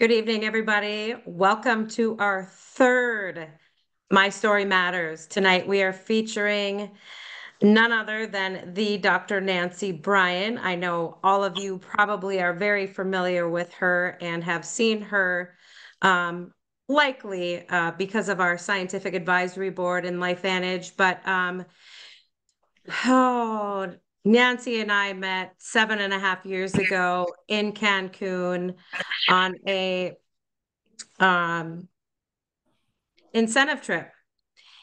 Good evening, everybody. Welcome to our third My Story Matters. Tonight we are featuring none other than the Dr. Nancy Bryan. I know all of you probably are very familiar with her and have seen her um, likely uh, because of our scientific advisory board and LifeVantage, but um, oh, Nancy and I met seven and a half years ago in Cancun on a um, incentive trip.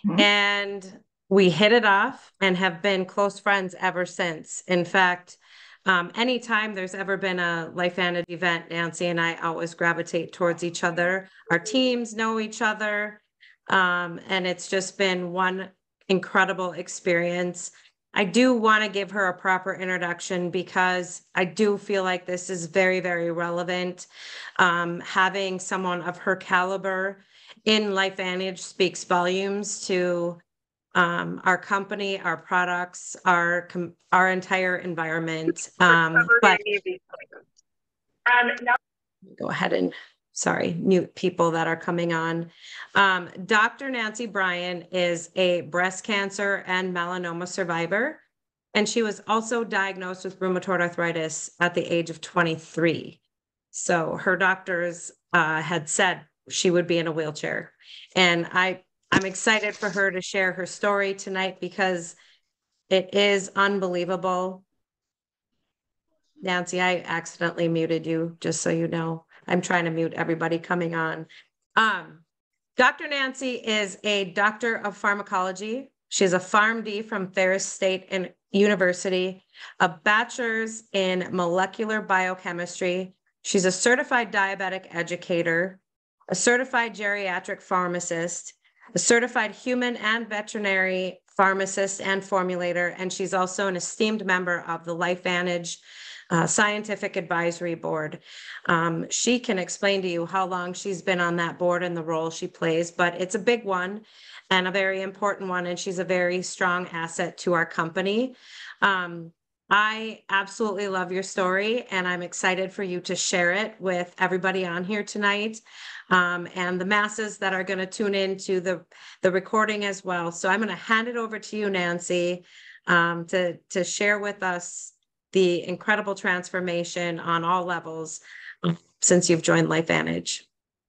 Mm-hmm. And we hit it off and have been close friends ever since. In fact, um, anytime there's ever been a LifeVantage event, Nancy and I always gravitate towards each other. Our teams know each other. Um, and it's just been one incredible experience. I do want to give her a proper introduction because I do feel like this is very, very relevant. Um, having someone of her caliber in LifeVantage speaks volumes to um, our company, our products, our our entire environment. Um, but um, go ahead and sorry, mute people that are coming on. Um, Dr. Nancy Bryan is a breast cancer and melanoma survivor, and she was also diagnosed with rheumatoid arthritis at the age of 23. So her doctors uh, had said she would be in a wheelchair. And I, I'm excited for her to share her story tonight because it is unbelievable. Nancy, I accidentally muted you, just so you know. I'm trying to mute everybody coming on. Um, Dr. Nancy is a doctor of pharmacology. She's a PharmD from Ferris State and University, a bachelor's in molecular biochemistry. She's a certified diabetic educator, a certified geriatric pharmacist, a certified human and veterinary pharmacist and formulator, and she's also an esteemed member of the LifeVantage uh, Scientific Advisory Board. Um, she can explain to you how long she's been on that board and the role she plays, but it's a big one and a very important one, and she's a very strong asset to our company. Um, I absolutely love your story, and I'm excited for you to share it with everybody on here tonight um, and the masses that are going to tune into the, the recording as well. So I'm going to hand it over to you, Nancy, um, to, to share with us the incredible transformation on all levels um, since you've joined LifeVantage.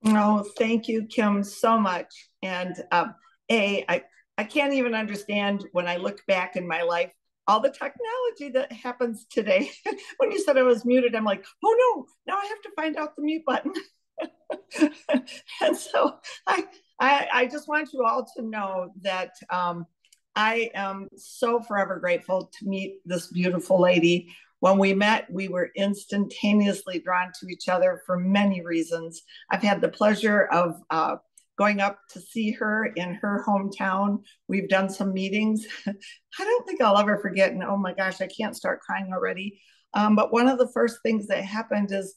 Oh, thank you, Kim, so much. And um, A, I, I can't even understand when I look back in my life all the technology that happens today. when you said I was muted, I'm like, oh no, now I have to find out the mute button. and so I, I, I just want you all to know that um, I am so forever grateful to meet this beautiful lady. When we met, we were instantaneously drawn to each other for many reasons. I've had the pleasure of uh, going up to see her in her hometown. We've done some meetings. I don't think I'll ever forget. And oh my gosh, I can't start crying already. Um, but one of the first things that happened is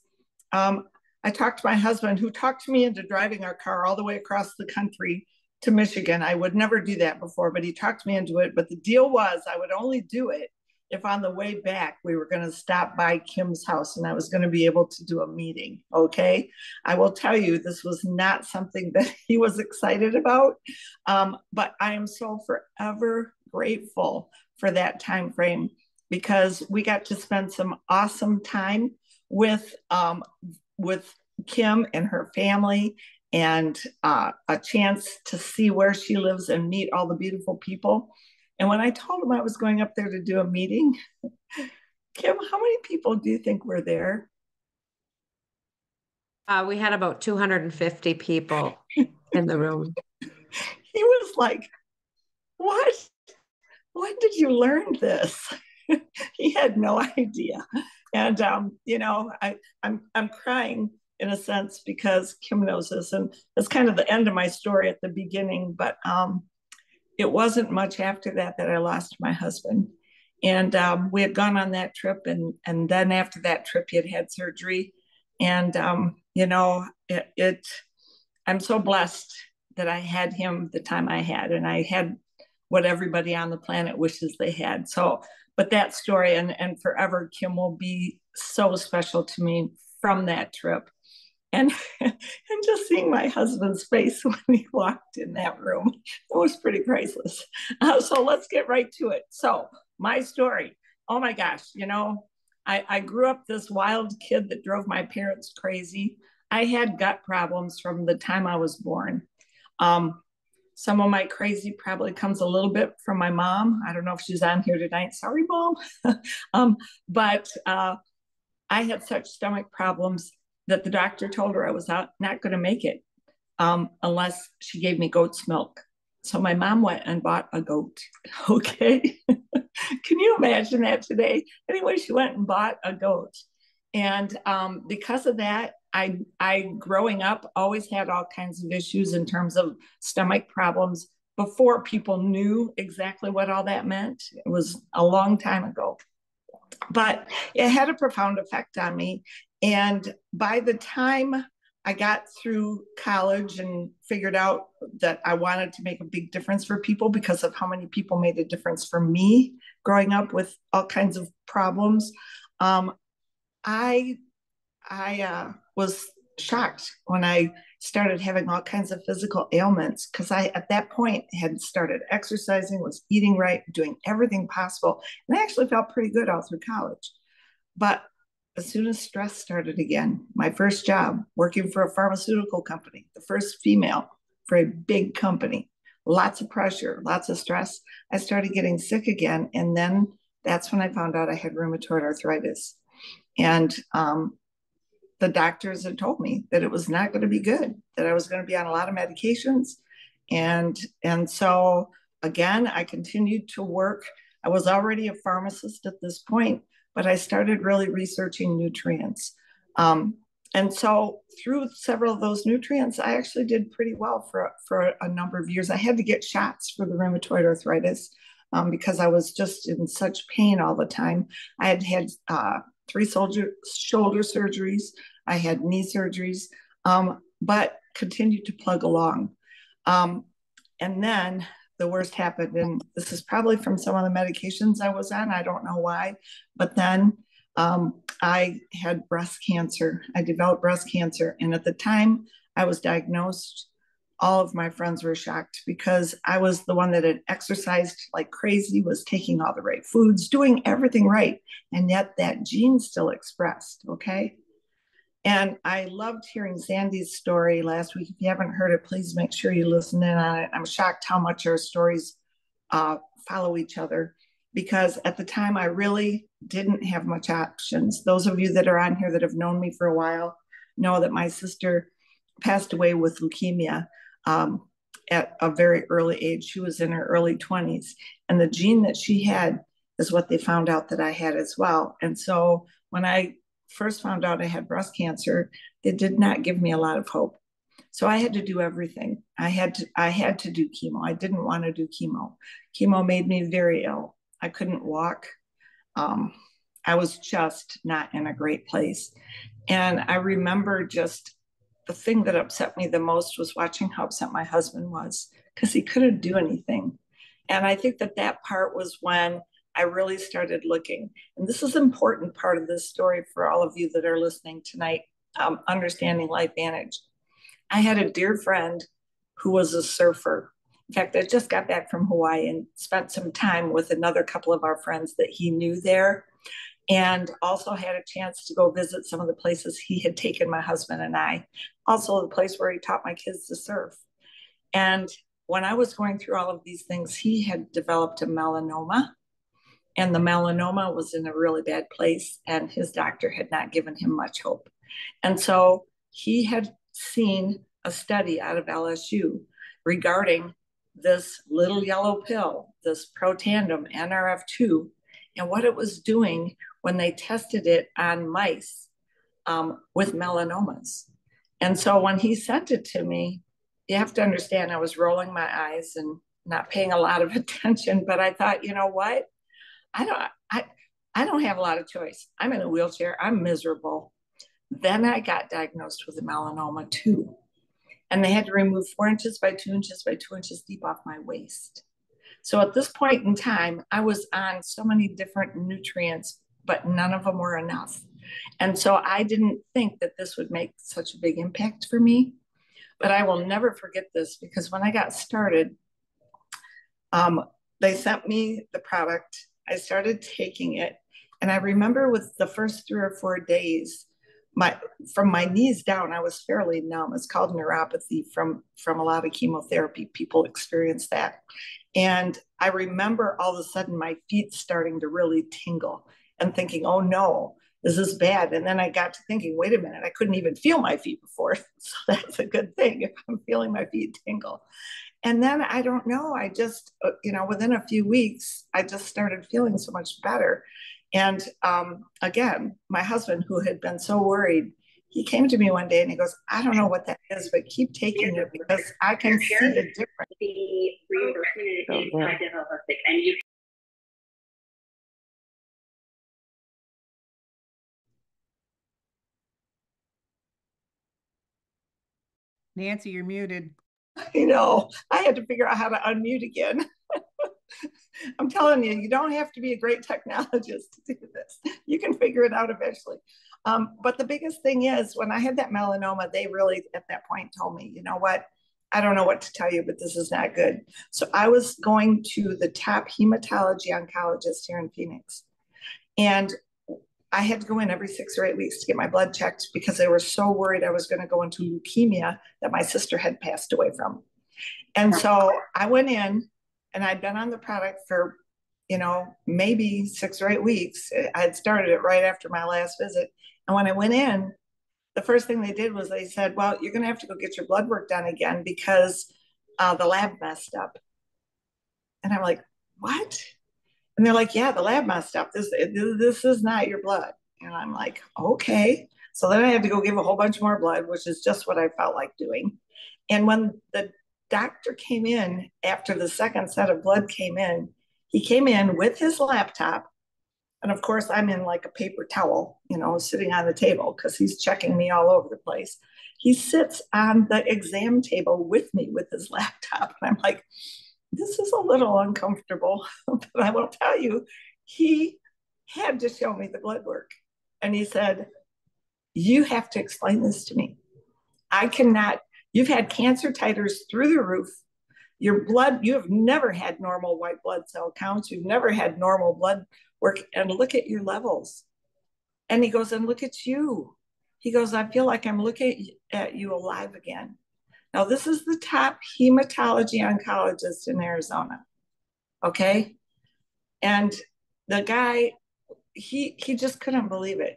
um, I talked to my husband, who talked me into driving our car all the way across the country to Michigan. I would never do that before, but he talked me into it. But the deal was I would only do it if on the way back we were going to stop by Kim's house and I was going to be able to do a meeting. Okay. I will tell you, this was not something that he was excited about. Um, but I am so forever grateful for that time frame because we got to spend some awesome time with um, with Kim and her family and uh, a chance to see where she lives and meet all the beautiful people. And when I told him I was going up there to do a meeting, Kim, how many people do you think were there? Uh, we had about 250 people in the room. He was like, What? When did you learn this? he had no idea. And um, you know, I, I'm I'm crying in a sense because this, and it's kind of the end of my story at the beginning. But um, it wasn't much after that that I lost my husband, and um, we had gone on that trip, and and then after that trip, he had had surgery, and um, you know, it, it. I'm so blessed that I had him the time I had, and I had what everybody on the planet wishes they had. So, but that story and and forever, Kim will be so special to me from that trip And, and just seeing my husband's face when he walked in that room, it was pretty priceless. Uh, so let's get right to it. So, my story. Oh my gosh, you know, I, I grew up this wild kid that drove my parents crazy. I had gut problems from the time I was born. Um, some of my crazy probably comes a little bit from my mom. I don't know if she's on here tonight. Sorry, mom. um, but uh, I had such stomach problems that the doctor told her I was not, not going to make it um, unless she gave me goat's milk. So my mom went and bought a goat. Okay. Can you imagine that today? Anyway, she went and bought a goat. And um, because of that, I, I, growing up, always had all kinds of issues in terms of stomach problems before people knew exactly what all that meant. It was a long time ago. But it had a profound effect on me. And by the time I got through college and figured out that I wanted to make a big difference for people because of how many people made a difference for me growing up with all kinds of problems. Um, I I uh, was shocked when I started having all kinds of physical ailments because I at that point had started exercising, was eating right, doing everything possible, and I actually felt pretty good all through college. But as soon as stress started again, my first job working for a pharmaceutical company, the first female for a big company, lots of pressure, lots of stress. I started getting sick again. And then that's when I found out I had rheumatoid arthritis. And um, the doctors had told me that it was not going to be good, that I was going to be on a lot of medications. And, and so again, I continued to work. I was already a pharmacist at this point, but I started really researching nutrients. Um, and so through several of those nutrients, I actually did pretty well for, for a number of years. I had to get shots for the rheumatoid arthritis um, because I was just in such pain all the time. I had had uh, three soldier, shoulder surgeries, I had knee surgeries, um, but continued to plug along. Um, and then the worst happened. And this is probably from some of the medications I was on. I don't know why. But then um, I had breast cancer. I developed breast cancer. And at the time I was diagnosed, all of my friends were shocked because I was the one that had exercised like crazy, was taking all the right foods, doing everything right. And yet that gene still expressed. Okay. And I loved hearing Sandy's story last week. If you haven't heard it, please make sure you listen in on it. I'm shocked how much our stories uh, follow each other because at the time I really didn't have much options. Those of you that are on here that have known me for a while know that my sister passed away with leukemia um, at a very early age. She was in her early 20s. And the gene that she had is what they found out that I had as well. And so when I first found out I had breast cancer, it did not give me a lot of hope. So I had to do everything. I had to I had to do chemo. I didn't want to do chemo. Chemo made me very ill. I couldn't walk. Um, I was just not in a great place. And I remember just the thing that upset me the most was watching how upset my husband was because he couldn't do anything. And I think that that part was when I really started looking. And this is an important part of this story for all of you that are listening tonight, um, understanding LifeVantage. I had a dear friend who was a surfer. In fact, I just got back from Hawaii and spent some time with another couple of our friends that he knew there, and also had a chance to go visit some of the places he had taken my husband and I, also the place where he taught my kids to surf. And when I was going through all of these things, he had developed a melanoma and the melanoma was in a really bad place and his doctor had not given him much hope. And so he had seen a study out of lsu regarding this little yellow pill this protandim nrf2 and what it was doing when they tested it on mice um, with melanomas. And so when he sent it to me you have to understand i was rolling my eyes and not paying a lot of attention but i thought you know what I don't I I don't have a lot of choice. I'm in a wheelchair. I'm miserable. Then I got diagnosed with melanoma too. And they had to remove four inches by two inches by two inches deep off my waist. So at this point in time, I was on so many different nutrients, but none of them were enough. And so I didn't think that this would make such a big impact for me. But I will never forget this because when I got started, um, they sent me the product. I started taking it. And I remember with the first three or four days, my from my knees down, I was fairly numb. It's called neuropathy from from a lot of chemotherapy. People experience that. And I remember all of a sudden my feet starting to really tingle and thinking, oh no, this is bad. And then I got to thinking, wait a minute, I couldn't even feel my feet before. So that's a good thing if I'm feeling my feet tingle. And then I don't know, I just, uh, you know, within a few weeks, I just started feeling so much better. And um, again, my husband, who had been so worried, he came to me one day and he goes, I don't know what that is, but keep taking it because I can see the difference. The reimbursement oh, yeah. and you Nancy, you're muted. I know. I had to figure out how to unmute again. I'm telling you, you don't have to be a great technologist to do this. You can figure it out eventually. Um, but the biggest thing is when I had that melanoma, they really at that point told me, you know what? I don't know what to tell you, but this is not good. So I was going to the top hematology oncologist here in Phoenix. And I had to go in every six or eight weeks to get my blood checked because they were so worried I was going to go into leukemia that my sister had passed away from. And so I went in and I'd been on the product for, you know, maybe six or eight weeks. I had started it right after my last visit. And when I went in, the first thing they did was they said, well, you're going to have to go get your blood work done again because uh, the lab messed up. And I'm like, what? And they're like, yeah, the lab messed up. This, this is not your blood. And I'm like, okay. So then I had to go give a whole bunch more blood, which is just what I felt like doing. And when the doctor came in after the second set of blood came in, he came in with his laptop. And of course, I'm in like a paper towel, you know, sitting on the table because he's checking me all over the place. He sits on the exam table with me with his laptop. And I'm like, this is a little uncomfortable, but I will tell you, he had to show me the blood work. And he said, You have to explain this to me. I cannot, you've had cancer titers through the roof. Your blood, you have never had normal white blood cell counts. You've never had normal blood work. And look at your levels. And he goes, And look at you. He goes, I feel like I'm looking at you alive again. Now, this is the top hematology oncologist in Arizona. Okay. And the guy, he he just couldn't believe it.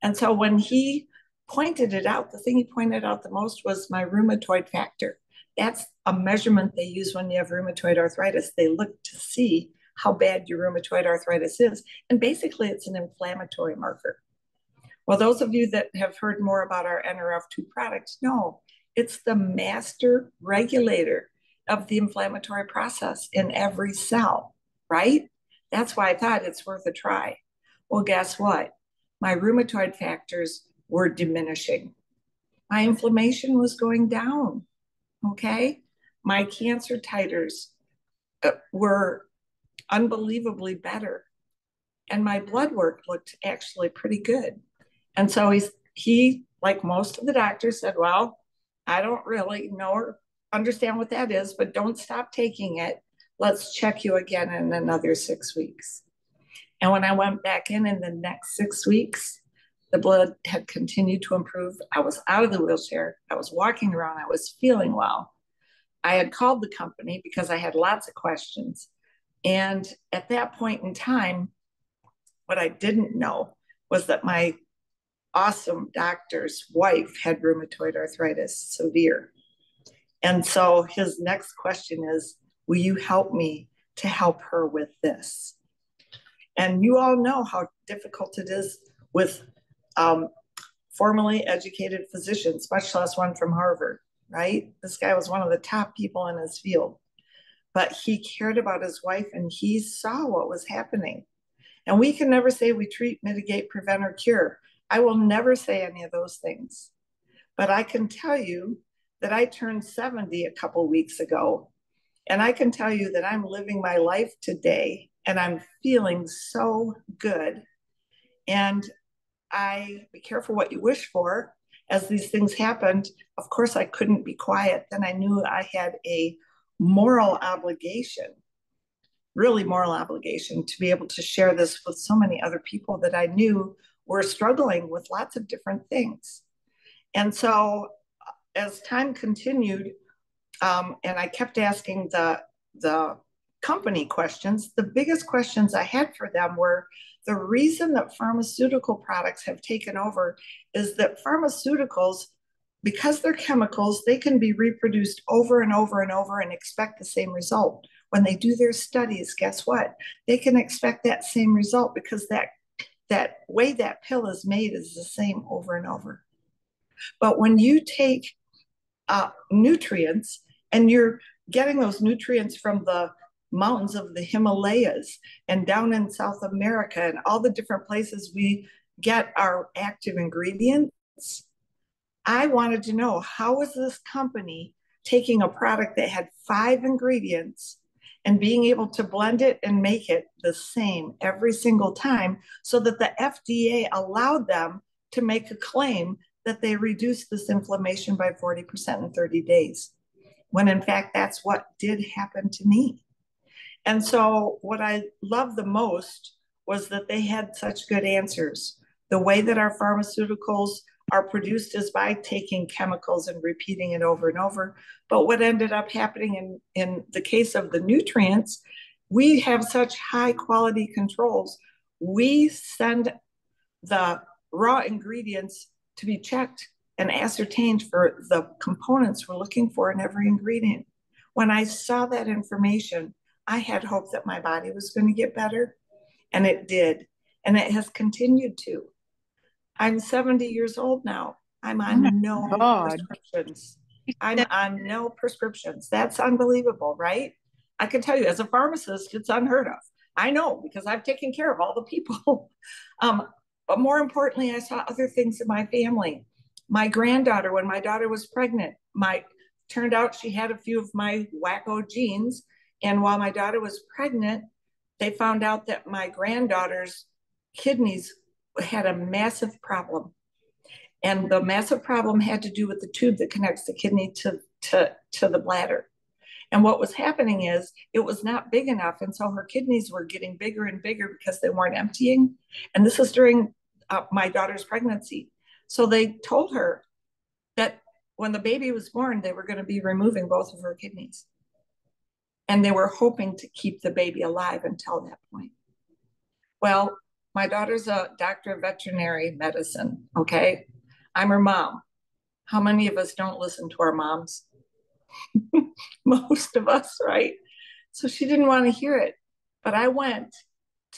And so when he pointed it out, the thing he pointed out the most was my rheumatoid factor. That's a measurement they use when you have rheumatoid arthritis. They look to see how bad your rheumatoid arthritis is. And basically, it's an inflammatory marker. Well, those of you that have heard more about our NRF2 product know it's the master regulator of the inflammatory process in every cell, right? That's why I thought it's worth a try. Well, guess what? My rheumatoid factors were diminishing. My inflammation was going down. Okay. My cancer titers uh, were unbelievably better. And my blood work looked actually pretty good. And so he's, he, like most of the doctors, said, Well, I don't really know or understand what that is, but don't stop taking it. Let's check you again in another six weeks. And when I went back in in the next six weeks, the blood had continued to improve. I was out of the wheelchair. I was walking around. I was feeling well. I had called the company because I had lots of questions. And at that point in time, what I didn't know was that my awesome doctor's wife had rheumatoid arthritis, severe. And so his next question is Will you help me to help her with this? And you all know how difficult it is with um, formally educated physicians, much less one from Harvard, right? This guy was one of the top people in his field. But he cared about his wife and he saw what was happening. And we can never say we treat, mitigate, prevent, or cure I will never say any of those things. But I can tell you that I turned 70 a couple weeks ago. And I can tell you that I'm living my life today and I'm feeling so good. And I be careful what you wish for. As these things happened, of course, I couldn't be quiet. Then I knew I had a moral obligation, really moral obligation, to be able to share this with so many other people that I knew were struggling with lots of different things. And so, as time continued, um, and I kept asking the the company questions, the biggest questions I had for them were the reason that pharmaceutical products have taken over is that pharmaceuticals, because they're chemicals, they can be reproduced over and over and over and expect the same result. When they do their studies, guess what? They can expect that same result because that that way that pill is made is the same over and over. But when you take uh, nutrients and you're getting those nutrients from the mountains of the Himalayas and down in South America and all the different places we get our active ingredients. I wanted to know how is this company taking a product that had five ingredients and being able to blend it and make it the same every single time so that the FDA allowed them to make a claim that they reduced this inflammation by 40% in 30 days. When in fact, that's what did happen to me. And so, what I loved the most was that they had such good answers. The way that our pharmaceuticals are produced is by taking chemicals and repeating it over and over. But what ended up happening in, in the case of the nutrients, we have such high quality controls. We send the raw ingredients to be checked and ascertained for the components we're looking for in every ingredient. When I saw that information, I had hope that my body was going to get better, and it did. And it has continued to. I'm 70 years old now. I'm on oh no God. prescriptions. I'm on no prescriptions. That's unbelievable, right? I can tell you, as a pharmacist, it's unheard of. I know because I've taken care of all the people. um, but more importantly, I saw other things in my family. My granddaughter, when my daughter was pregnant, my turned out she had a few of my wacko genes and while my daughter was pregnant, they found out that my granddaughter's kidneys had a massive problem. And the massive problem had to do with the tube that connects the kidney to, to, to the bladder. And what was happening is it was not big enough. And so her kidneys were getting bigger and bigger because they weren't emptying. And this was during uh, my daughter's pregnancy. So they told her that when the baby was born, they were going to be removing both of her kidneys and they were hoping to keep the baby alive until that point. Well, my daughter's a doctor of veterinary medicine, okay? I'm her mom. How many of us don't listen to our moms? Most of us, right? So she didn't want to hear it. But I went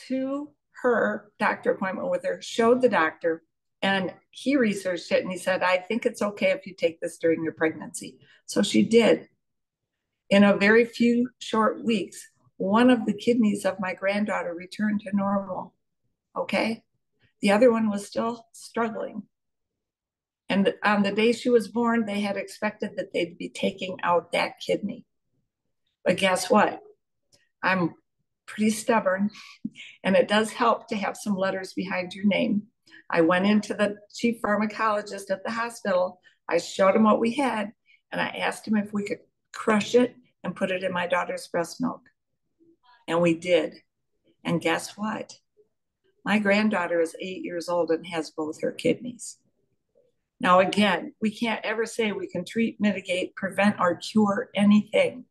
to her doctor appointment with her, showed the doctor, and he researched it and he said, I think it's okay if you take this during your pregnancy. So she did. In a very few short weeks, one of the kidneys of my granddaughter returned to normal. Okay. The other one was still struggling. And on the day she was born, they had expected that they'd be taking out that kidney. But guess what? I'm pretty stubborn, and it does help to have some letters behind your name. I went into the chief pharmacologist at the hospital. I showed him what we had, and I asked him if we could crush it and put it in my daughter's breast milk. And we did. And guess what? My granddaughter is eight years old and has both her kidneys. Now, again, we can't ever say we can treat, mitigate, prevent, or cure anything.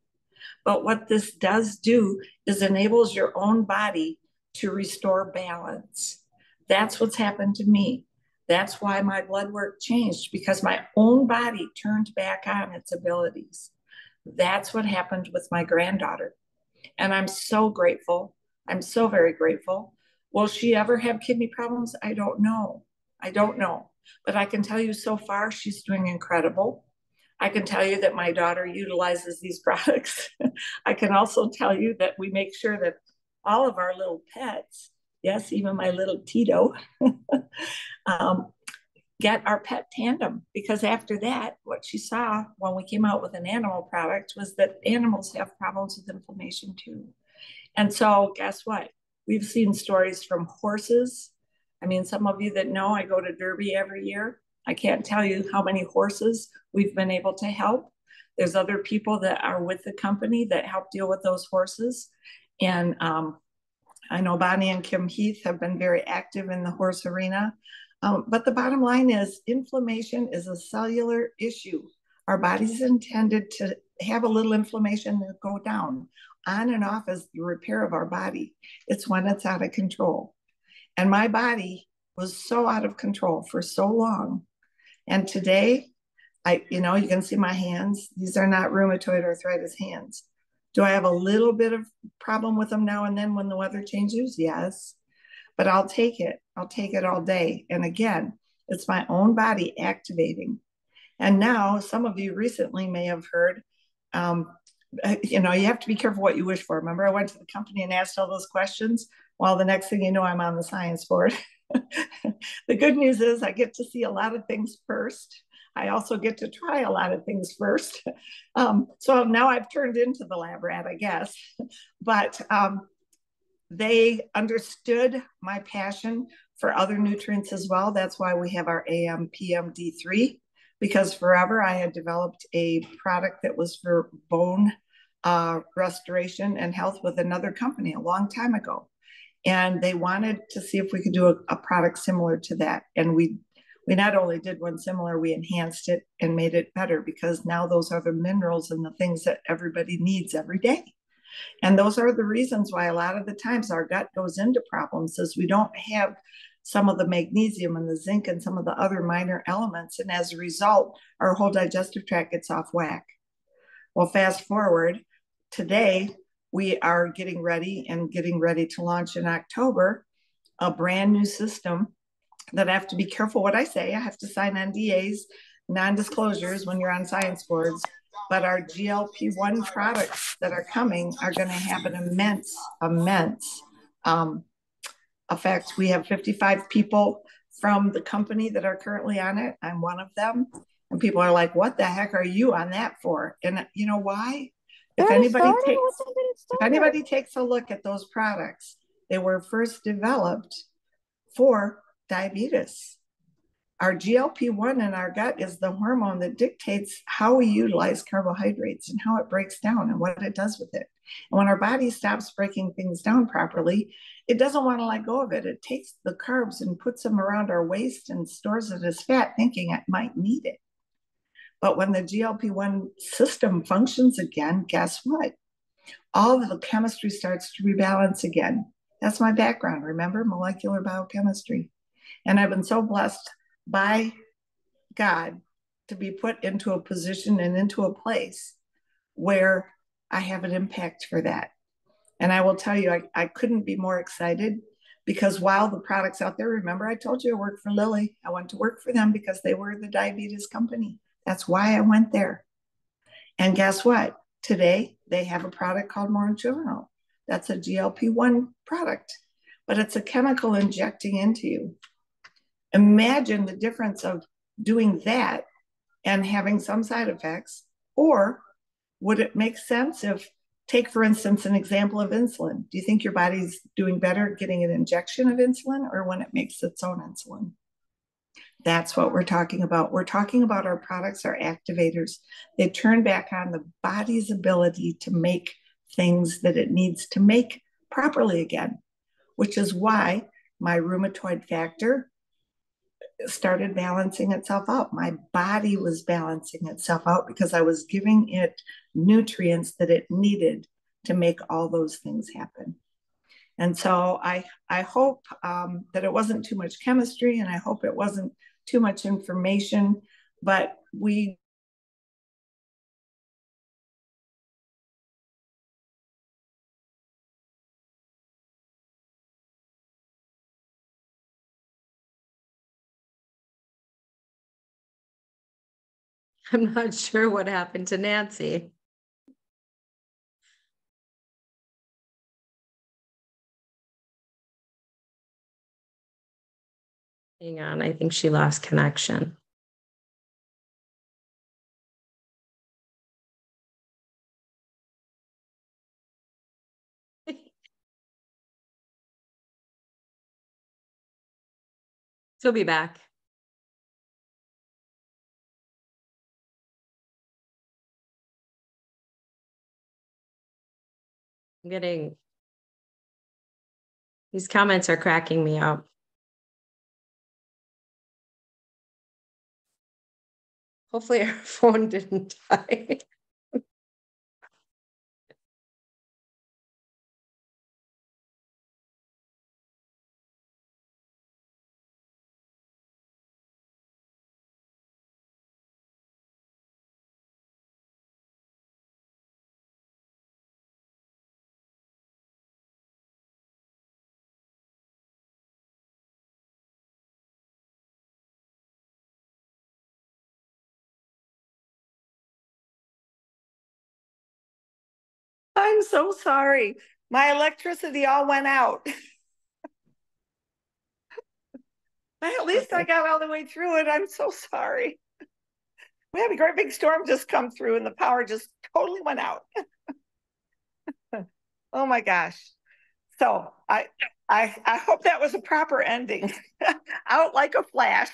But what this does do is enables your own body to restore balance. That's what's happened to me. That's why my blood work changed because my own body turned back on its abilities. That's what happened with my granddaughter. And I'm so grateful. I'm so very grateful. Will she ever have kidney problems? I don't know. I don't know. But I can tell you so far, she's doing incredible. I can tell you that my daughter utilizes these products. I can also tell you that we make sure that all of our little pets, yes, even my little Tito, um, get our Petandim because after that what she saw when we came out with an animal product was that animals have problems with inflammation too and so guess what we've seen stories from horses I mean, some of you that know I go to Derby every year. I can't tell you how many horses we've been able to help. There's other people that are with the company that help deal with those horses. And um, I know Bonnie and Kim Heath have been very active in the horse arena. Um, but the bottom line is inflammation is a cellular issue. Our body's intended to have a little inflammation and go down. On and off is the repair of our body. It's when it's out of control. And my body was so out of control for so long. And today, I, you know, you can see my hands. These are not rheumatoid arthritis hands. Do I have a little bit of problem with them now and then when the weather changes? Yes. But I'll take it. I'll take it all day. And again, it's my own body activating. And now, some of you recently may have heard, um, you know, you have to be careful what you wish for. Remember, I went to the company and asked all those questions. Well, the next thing you know, I'm on the science board. the good news is I get to see a lot of things first. I also get to try a lot of things first. Um, so now I've turned into the lab rat, I guess. But um, they understood my passion for other nutrients as well. That's why we have our AM PM D3 because forever I had developed a product that was for bone uh, restoration and health with another company a long time ago. And they wanted to see if we could do a, a product similar to that. And we we not only did one similar, we enhanced it and made it better because now those are the minerals and the things that everybody needs every day. And those are the reasons why a lot of the times our gut goes into problems is we don't have some of the magnesium and the zinc and some of the other minor elements. And as a result, our whole digestive tract gets off whack. Well, fast forward, today we are getting ready and getting ready to launch in October a brand new system that I have to be careful what I say. I have to sign NDAs, non disclosures when you're on science boards but our GLP-1 products that are coming are going to have an immense, immense um, effect. We have 55 people from the company that are currently on it. I'm one of them. And people are like, what the heck are you on that for? And you know why? If anybody takes if anybody takes a look at those products, they were first developed for diabetes. Our GLP 1 in our gut is the hormone that dictates how we utilize carbohydrates and how it breaks down and what it does with it. And when our body stops breaking things down properly, it doesn't want to let go of it. It takes the carbs and puts them around our waist and stores it as fat, thinking it might need it. But when the GLP 1 system functions again, guess what? All the chemistry starts to rebalance again. That's my background, remember? Molecular biochemistry. And I've been so blessed by God to be put into a position and into a place where I have an impact for that. And I will tell you, I, I couldn't be more excited because while the products out there, remember I told you I worked for Lilly. I went to work for them because they were the diabetes company. That's why I went there. And guess what? Today they have a product called Mounjaro. That's a GLP-1 product, but it's a chemical injecting into you. Imagine the difference of doing that and having some side effects. Or would it make sense if, take for instance, an example of insulin? Do you think your body's doing better getting an injection of insulin or when it makes its own insulin? That's what we're talking about. We're talking about our products, our activators. They turn back on the body's ability to make things that it needs to make properly again, which is why my rheumatoid factor started balancing itself out. My body was balancing itself out because I was giving it nutrients that it needed to make all those things happen. And so I, I hope um, that it wasn't too much chemistry and I hope it wasn't too much information, but we I'm not sure what happened to Nancy. Hang on, I think she lost connection. He'll be back. I'm getting. These comments are cracking me up. Hopefully our phone didn't die. I'm so sorry. My electricity all went out. At least I got all the way through it. I'm so sorry. We had a great big storm just come through and the power just totally went out. oh my gosh. So I I I hope that was a proper ending. out like a flash.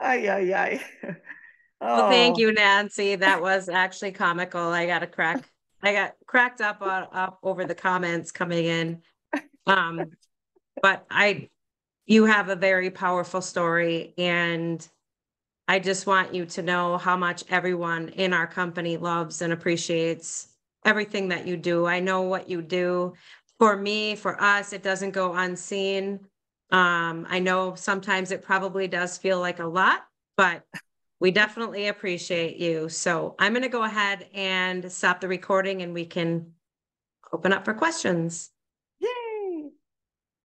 ay ay ay. Well, thank Oh. you, Nancy. That was actually comical. I got a crack. I got cracked up on up over the comments coming in. Um, but I, you have a very powerful story and I just want you to know how much everyone in our company loves and appreciates everything that you do. I know what you do. For me, for us, it doesn't go unseen. Um, I know sometimes it probably does feel like a lot, but we definitely appreciate you. So I'm gonna go ahead and stop the recording and we can open up for questions.